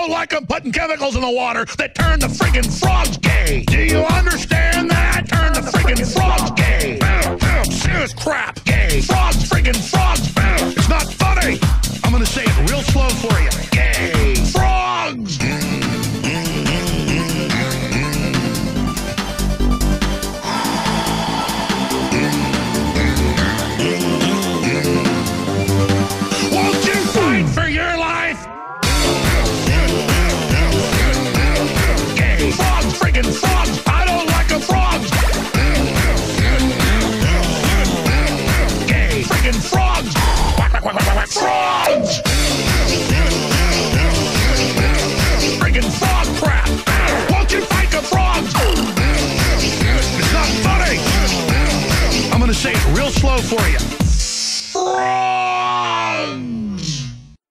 don't like them putting chemicals in the water that turn the friggin' frogs gay. Do you understand that? Turn the friggin' frogs gay. Serious crap. Gay. Frogs, friggin' frogs. It's not funny. going to say it real slow for you.